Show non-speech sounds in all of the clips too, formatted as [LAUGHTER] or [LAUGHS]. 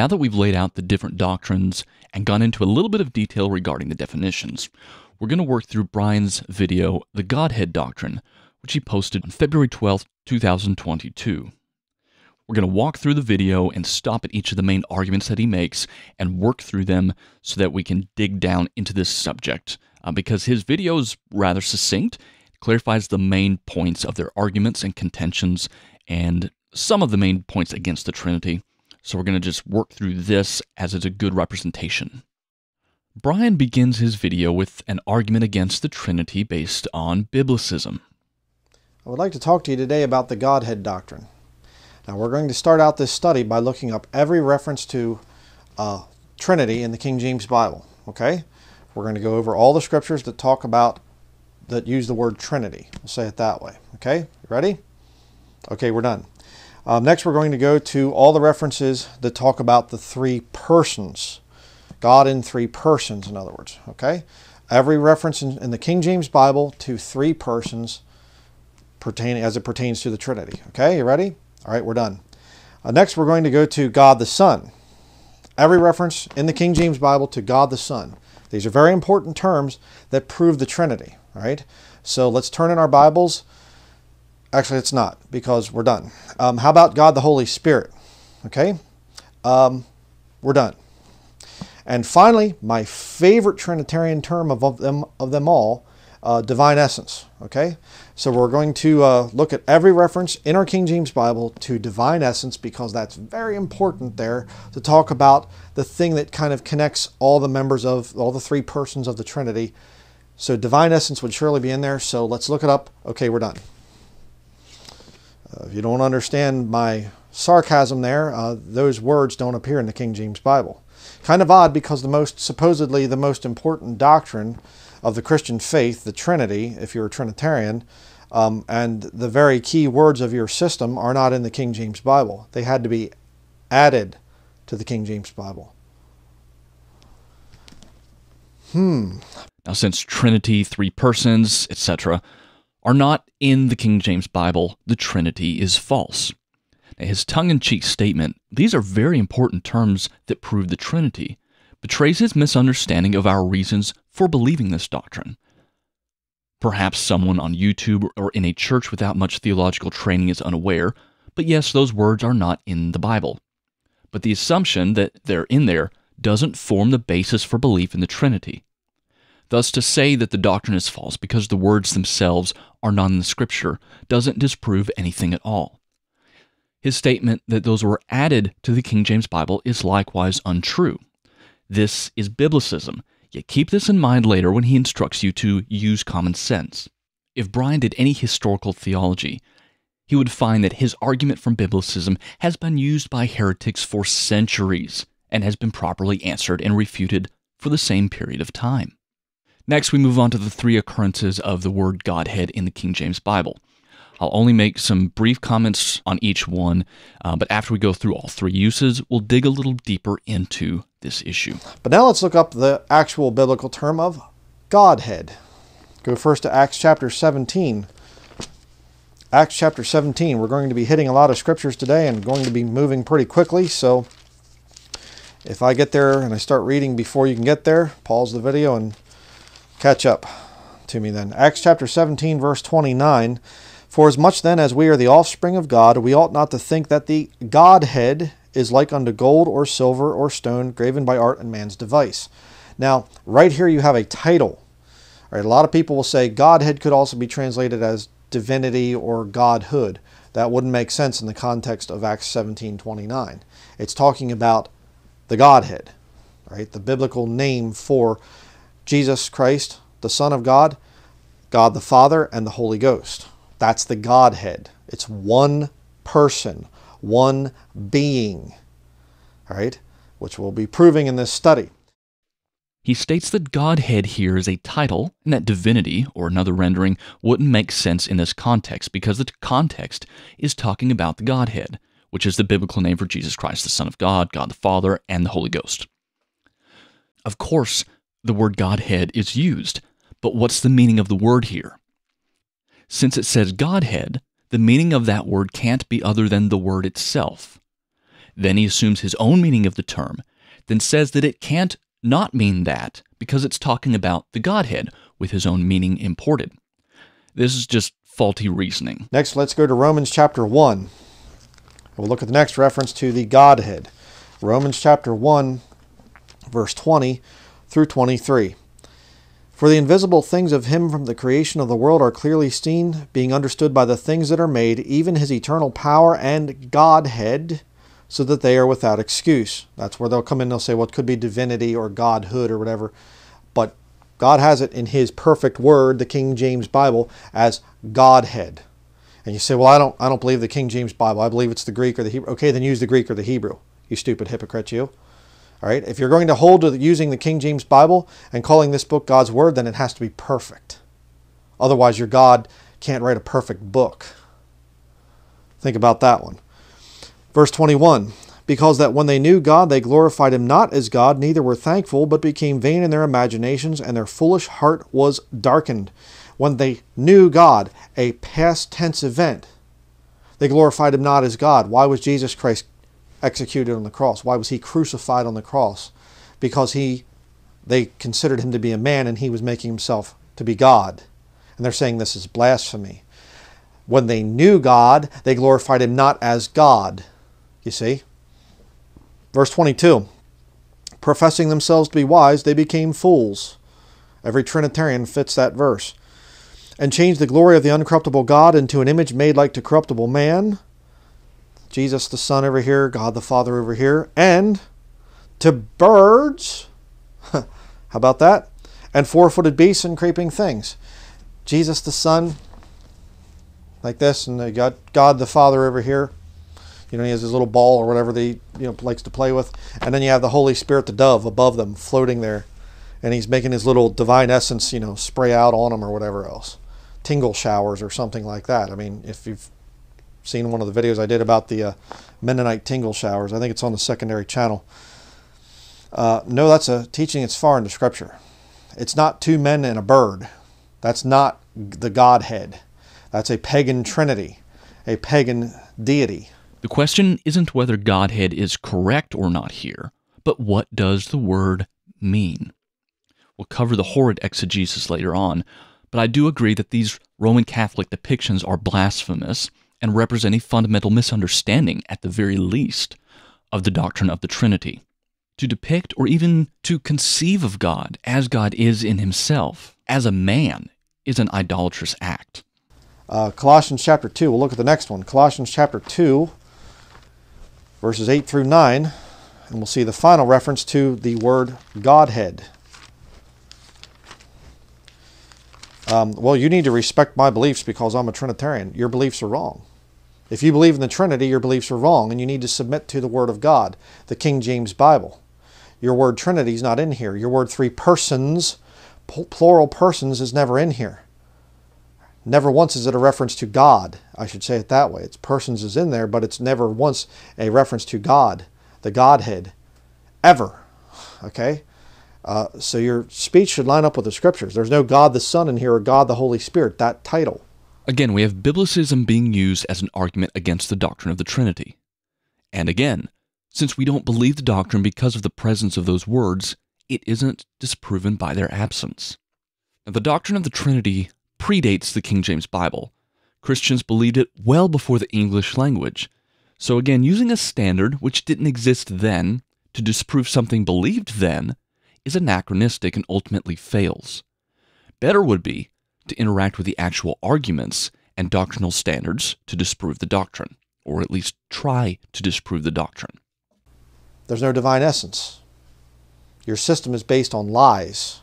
Now that we've laid out the different doctrines and gone into a little bit of detail regarding the definitions, we're going to work through Bryan's video, The Godhead Doctrine, which he posted on February 12, 2022. We're going to walk through the video and stop at each of the main arguments that he makes and work through them so that we can dig down into this subject. Uh, because his video is rather succinct, clarifies the main points of their arguments and contentions, and some of the main points against the Trinity. So we're going to just work through this as it's a good representation. Bryan begins his video with an argument against the Trinity based on Biblicism. I would like to talk to you today about the Godhead doctrine. Now, we're going to start out this study by looking up every reference to uh, Trinity in the King James Bible. Okay? We're going to go over all the scriptures that talk about, that use the word Trinity. We'll say it that way. Okay? Ready? Okay, we're done. Um, next, we're going to go to all the references that talk about the three persons. God in three persons, in other words. Okay? Every reference in, in the King James Bible to three persons pertaining as it pertains to the Trinity. Okay, you ready? All right, we're done. Uh, next, we're going to go to God the Son. Every reference in the King James Bible to God the Son. These are very important terms that prove the Trinity. All right, so let's turn in our Bibles. Actually, it's not because we're done. Um, how about God the Holy Spirit? Okay, um, we're done. And finally, my favorite Trinitarian term of, of them of them all, uh, divine essence. Okay, so we're going to uh, look at every reference in our King James Bible to divine essence because that's very important there to talk about the thing that kind of connects all the members of all the three persons of the Trinity. So divine essence would surely be in there. So let's look it up. Okay, we're done. Uh, if you don't understand my sarcasm there, uh, those words don't appear in the King James Bible. Kind of odd because the most supposedly the most important doctrine of the Christian faith, the Trinity, if you're a Trinitarian, um, and the very key words of your system are not in the King James Bible. They had to be added to the King James Bible. Hmm. Now, since Trinity, three persons, etc., are not in the King James Bible, the Trinity is false. Now, his tongue in cheek statement, these are very important terms that prove the Trinity, betrays his misunderstanding of our reasons for believing this doctrine. Perhaps someone on YouTube or in a church without much theological training is unaware, but yes, those words are not in the Bible. But the assumption that they're in there doesn't form the basis for belief in the Trinity. Thus, to say that the doctrine is false because the words themselves are not in the Scripture doesn't disprove anything at all. His statement that those were added to the King James Bible is likewise untrue. This is Biblicism, yet keep this in mind later when he instructs you to use common sense. If Bryan did any historical theology, he would find that his argument from Biblicism has been used by heretics for centuries and has been properly answered and refuted for the same period of time. Next, we move on to the three occurrences of the word Godhead in the King James Bible. I'll only make some brief comments on each one, uh, but after we go through all three uses, we'll dig a little deeper into this issue. But now let's look up the actual biblical term of Godhead. Go first to Acts chapter 17. Acts chapter 17. We're going to be hitting a lot of scriptures today and going to be moving pretty quickly, so if I get there and I start reading before you can get there, pause the video and catch up to me then. Acts chapter 17, verse 29. For as much then as we are the offspring of God, we ought not to think that the Godhead is like unto gold or silver or stone graven by art and man's device. Now, right here you have a title. All right, a lot of people will say Godhead could also be translated as divinity or godhood. That wouldn't make sense in the context of Acts 17:29. It's talking about the Godhead, right? The biblical name for Jesus Christ, the Son of God, God the Father, and the Holy Ghost. That's the Godhead. It's one person, one being, all right, which we'll be proving in this study. He states that Godhead here is a title, and that divinity, or another rendering, wouldn't make sense in this context because the context is talking about the Godhead, which is the biblical name for Jesus Christ, the Son of God, God the Father, and the Holy Ghost. Of course, the word Godhead is used, but what's the meaning of the word here? Since it says Godhead, the meaning of that word can't be other than the word itself. Then he assumes his own meaning of the term, then says that it can't not mean that because it's talking about the Godhead with his own meaning imported. This is just faulty reasoning. Next, let's go to Romans chapter 1. We'll look at the next reference to the Godhead. Romans chapter 1, verse 20 through 23. For the invisible things of him from the creation of the world are clearly seen, being understood by the things that are made, even his eternal power and Godhead, so that they are without excuse. That's where they'll come in they'll say, well, it could be divinity or godhood or whatever. But God has it in his perfect word, the King James Bible, as Godhead. And you say, well, I don't, I don't believe the King James Bible. I believe it's the Greek or the Hebrew. Okay, then use the Greek or the Hebrew. You stupid hypocrite, you. All right, if you're going to hold to using the King James Bible and calling this book God's Word, then it has to be perfect. Otherwise, your God can't write a perfect book. Think about that one. Verse 21 Because that when they knew God, they glorified him not as God, neither were thankful, but became vain in their imaginations, and their foolish heart was darkened. When they knew God, a past tense event, they glorified him not as God. Why was Jesus Christ executed on the cross? Why was he crucified on the cross? Because he they considered him to be a man and he was making himself to be God. And they're saying this is blasphemy. When they knew God, they glorified him not as God. You see? Verse 22 Professing themselves to be wise, they became fools. Every Trinitarian fits that verse. And changed the glory of the uncorruptible God into an image made like to corruptible man Jesus the Son over here, God the Father over here, and to birds. [LAUGHS] How about that? And four footed beasts and creeping things. Jesus the Son, like this, and they got God the Father over here. You know, he has his little ball or whatever he you know likes to play with. And then you have the Holy Spirit, the dove, above them, floating there. And he's making his little divine essence, you know, spray out on them or whatever else. Tingle showers or something like that. I mean, if you've seen one of the videos I did about the uh, Mennonite tingle showers. I think it's on the secondary channel. Uh, no, that's a teaching that's far into Scripture. It's not two men and a bird. That's not the Godhead. That's a pagan trinity, a pagan deity. The question isn't whether Godhead is correct or not here, but what does the word mean? We'll cover the horrid exegesis later on, but I do agree that these Roman Catholic depictions are blasphemous and represent a fundamental misunderstanding, at the very least, of the doctrine of the Trinity. To depict or even to conceive of God as God is in himself, as a man, is an idolatrous act. Uh, Colossians chapter 2, we'll look at the next one. Colossians chapter 2, verses 8 through 9, and we'll see the final reference to the word Godhead. Um, well, you need to respect my beliefs because I'm a Trinitarian. Your beliefs are wrong. If you believe in the Trinity, your beliefs are wrong, and you need to submit to the Word of God, the King James Bible. Your word Trinity is not in here. Your word three persons, plural persons, is never in here. Never once is it a reference to God. I should say it that way. It's persons is in there, but it's never once a reference to God, the Godhead, ever. Okay? Uh, so your speech should line up with the scriptures. There's no God the Son in here or God the Holy Spirit, that title. Again, we have Biblicism being used as an argument against the doctrine of the Trinity. And again, since we don't believe the doctrine because of the presence of those words, it isn't disproven by their absence. Now, the doctrine of the Trinity predates the King James Bible. Christians believed it well before the English language. So, again, using a standard which didn't exist then to disprove something believed then is anachronistic and ultimately fails. Better would be to interact with the actual arguments and doctrinal standards to disprove the doctrine, or at least try to disprove the doctrine. There's no divine essence. Your system is based on lies.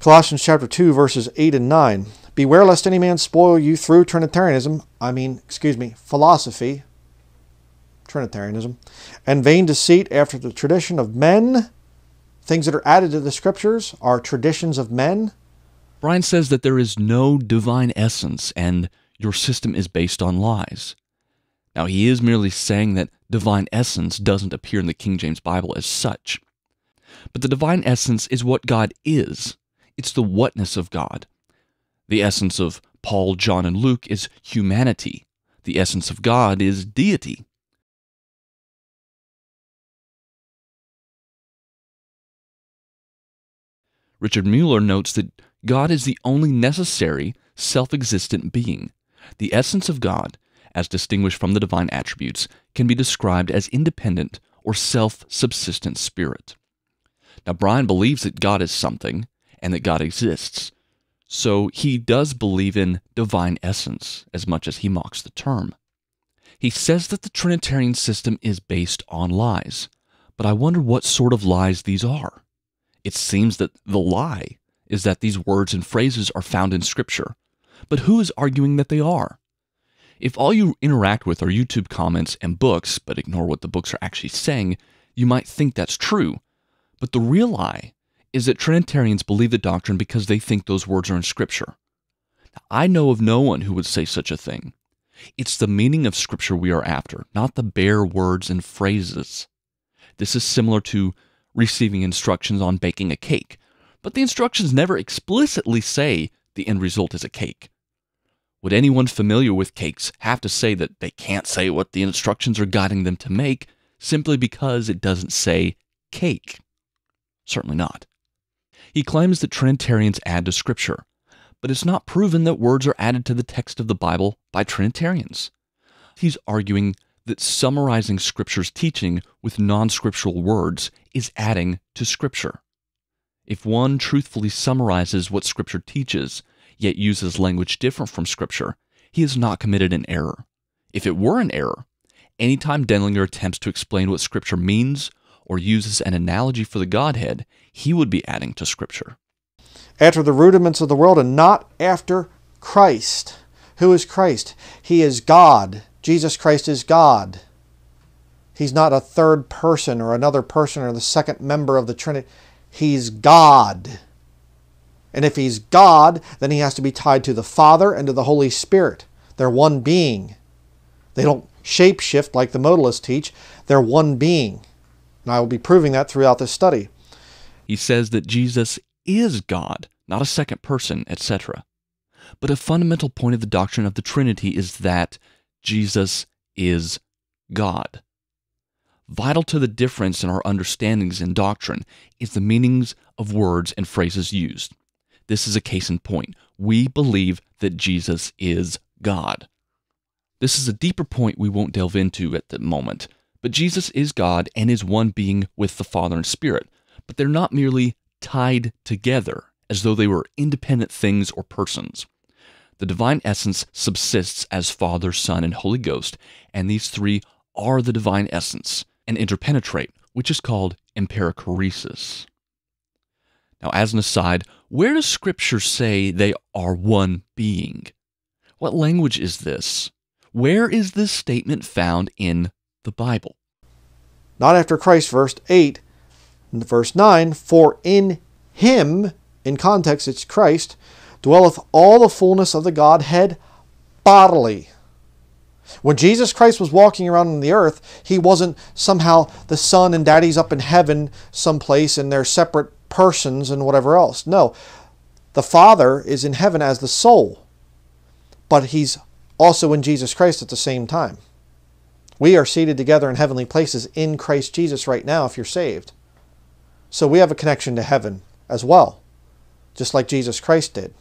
Colossians chapter 2 verses 8 and 9. Beware lest any man spoil you through Trinitarianism, I mean, excuse me, philosophy, Trinitarianism, and vain deceit after the tradition of men things that are added to the scriptures are traditions of men. Bryan says that there is no divine essence and your system is based on lies. Now, he is merely saying that divine essence doesn't appear in the King James Bible as such. But the divine essence is what God is, it's the whatness of God. The essence of Paul, John, and Luke is humanity. The essence of God is deity. Richard Muller notes that God is the only necessary, self existent being. The essence of God, as distinguished from the divine attributes, can be described as independent or self subsistent spirit. Now, Bryan believes that God is something and that God exists, so he does believe in divine essence as much as he mocks the term. He says that the Trinitarian system is based on lies, but I wonder what sort of lies these are. It seems that the lie is that these words and phrases are found in Scripture, but who is arguing that they are? If all you interact with are YouTube comments and books, but ignore what the books are actually saying, you might think that's true. But the real lie is that Trinitarians believe the doctrine because they think those words are in Scripture. Now, I know of no one who would say such a thing. It's the meaning of Scripture we are after, not the bare words and phrases. This is similar to receiving instructions on baking a cake, but the instructions never explicitly say the end result is a cake. Would anyone familiar with cakes have to say that they can't say what the instructions are guiding them to make simply because it doesn't say cake? Certainly not. He claims that Trinitarians add to Scripture, but it's not proven that words are added to the text of the Bible by Trinitarians. He's arguing that summarizing Scripture's teaching with non scriptural words is adding to Scripture. If one truthfully summarizes what Scripture teaches, yet uses language different from Scripture, he has not committed an error. If it were an error, anytime Denlinger attempts to explain what Scripture means or uses an analogy for the Godhead, he would be adding to Scripture. After the rudiments of the world and not after Christ. Who is Christ? He is God. Jesus Christ is God. He's not a third person or another person or the second member of the Trinity. He's God. And if he's God, then he has to be tied to the Father and to the Holy Spirit. They're one being. They don't shapeshift like the modalists teach. They're one being. And I will be proving that throughout this study. He says that Jesus is God, not a second person, etc. But a fundamental point of the doctrine of the Trinity is that Jesus is God. Vital to the difference in our understandings and doctrine is the meanings of words and phrases used. This is a case in point. We believe that Jesus is God. This is a deeper point we won't delve into at the moment, but Jesus is God and is one being with the Father and Spirit, but they're not merely tied together as though they were independent things or persons. The divine essence subsists as Father, Son, and Holy Ghost, and these three are the divine essence and interpenetrate, which is called perichoresis. Now, as an aside, where does Scripture say they are one being? What language is this? Where is this statement found in the Bible? Not after Christ, verse 8, and verse 9, for in him, in context, it's Christ, dwelleth all the fullness of the Godhead bodily. When Jesus Christ was walking around on the earth, he wasn't somehow the Son and Daddy's up in heaven someplace and they're separate persons and whatever else. No, the Father is in heaven as the soul, but he's also in Jesus Christ at the same time. We are seated together in heavenly places in Christ Jesus right now if you're saved. So we have a connection to heaven as well, just like Jesus Christ did.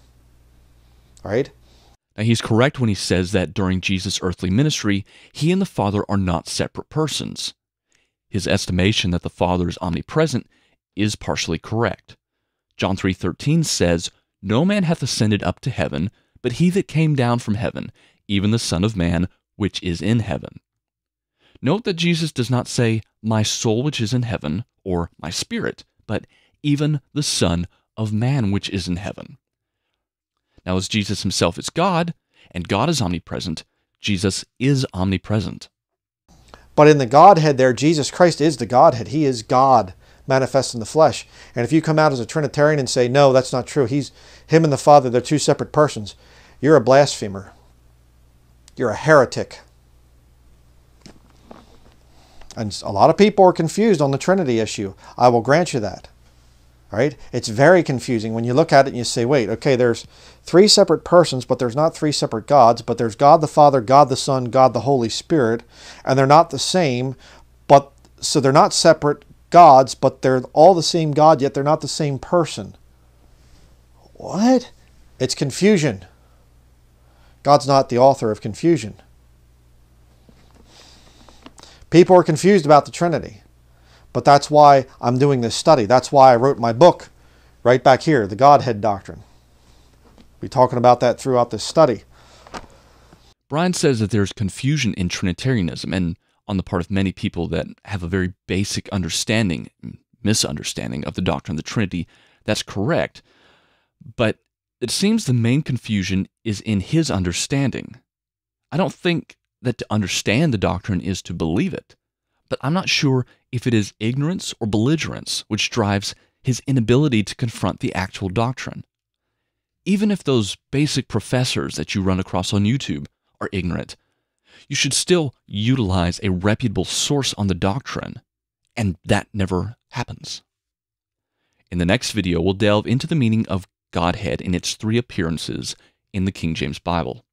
Right? Now, he's correct when he says that during Jesus' earthly ministry, he and the Father are not separate persons. His estimation that the Father is omnipresent is partially correct. John 3:13 says, "No man hath ascended up to heaven, but he that came down from heaven, even the Son of man, which is in heaven." Note that Jesus does not say, "My soul which is in heaven," or "my spirit," but "even the Son of man which is in heaven." Now, as Jesus himself is God, and God is omnipresent, Jesus is omnipresent. But in the Godhead there, Jesus Christ is the Godhead. He is God manifest in the flesh. And if you come out as a Trinitarian and say, no, that's not true, he's him and the Father, they're two separate persons, you're a blasphemer. You're a heretic. And a lot of people are confused on the Trinity issue. I will grant you that. Right? It's very confusing when you look at it and you say, wait, okay, there's three separate persons, but there's not three separate gods, but there's God the Father, God the Son, God the Holy Spirit, and they're not the same, but so they're not separate gods, but they're all the same God, yet they're not the same person. What? It's confusion. God's not the author of confusion. People are confused about the Trinity. But that's why I'm doing this study. That's why I wrote my book right back here, The Godhead Doctrine. We'll be talking about that throughout this study. Bryan says that there's confusion in Trinitarianism and on the part of many people that have a very basic understanding, misunderstanding of the doctrine of the Trinity. That's correct. But it seems the main confusion is in his understanding. I don't think that to understand the doctrine is to believe it, but I'm not sure if it is ignorance or belligerence which drives his inability to confront the actual doctrine. Even if those basic professors that you run across on YouTube are ignorant, you should still utilize a reputable source on the doctrine, and that never happens. In the next video, we'll delve into the meaning of Godhead in its three appearances in the King James Bible.